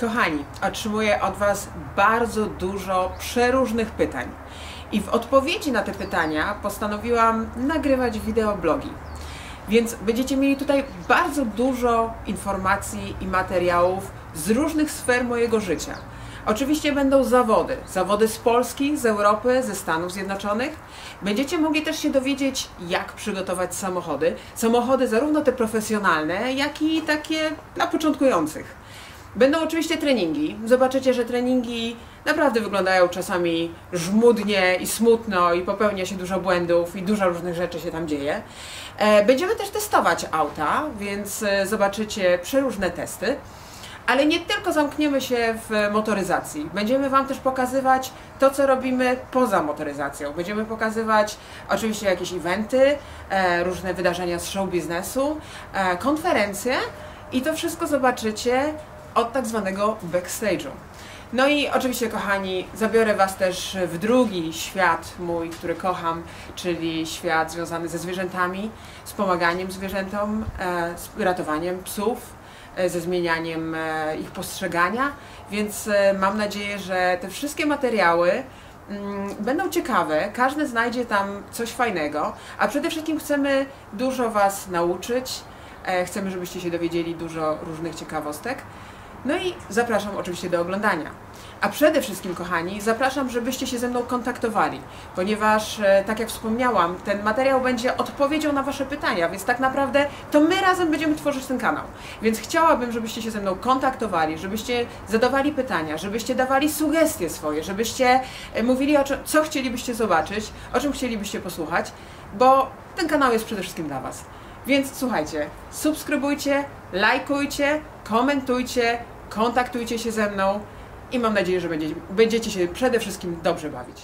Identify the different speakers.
Speaker 1: Kochani, otrzymuję od Was bardzo dużo przeróżnych pytań. I w odpowiedzi na te pytania postanowiłam nagrywać wideoblogi. Więc będziecie mieli tutaj bardzo dużo informacji i materiałów z różnych sfer mojego życia. Oczywiście będą zawody, zawody z Polski, z Europy, ze Stanów Zjednoczonych. Będziecie mogli też się dowiedzieć, jak przygotować samochody. Samochody zarówno te profesjonalne, jak i takie dla początkujących. Będą oczywiście treningi. Zobaczycie, że treningi naprawdę wyglądają czasami żmudnie i smutno i popełnia się dużo błędów i dużo różnych rzeczy się tam dzieje. E, będziemy też testować auta, więc e, zobaczycie przeróżne testy. Ale nie tylko zamkniemy się w motoryzacji. Będziemy Wam też pokazywać to, co robimy poza motoryzacją. Będziemy pokazywać oczywiście jakieś eventy, e, różne wydarzenia z show biznesu, konferencje i to wszystko zobaczycie od tak zwanego backstage'u. No i oczywiście, kochani, zabiorę Was też w drugi świat mój, który kocham, czyli świat związany ze zwierzętami, z pomaganiem zwierzętom, e, z ratowaniem psów, e, ze zmienianiem e, ich postrzegania. Więc mam nadzieję, że te wszystkie materiały mm, będą ciekawe, każdy znajdzie tam coś fajnego, a przede wszystkim chcemy dużo Was nauczyć, chcemy, żebyście się dowiedzieli dużo różnych ciekawostek. No i zapraszam oczywiście do oglądania. A przede wszystkim, kochani, zapraszam, żebyście się ze mną kontaktowali, ponieważ, e, tak jak wspomniałam, ten materiał będzie odpowiedzią na Wasze pytania, więc tak naprawdę to my razem będziemy tworzyć ten kanał. Więc chciałabym, żebyście się ze mną kontaktowali, żebyście zadawali pytania, żebyście dawali sugestie swoje, żebyście e, mówili o czym, co chcielibyście zobaczyć, o czym chcielibyście posłuchać, bo ten kanał jest przede wszystkim dla Was. Więc słuchajcie, subskrybujcie, lajkujcie, komentujcie, kontaktujcie się ze mną i mam nadzieję, że będziecie, się przede wszystkim dobrze bawić.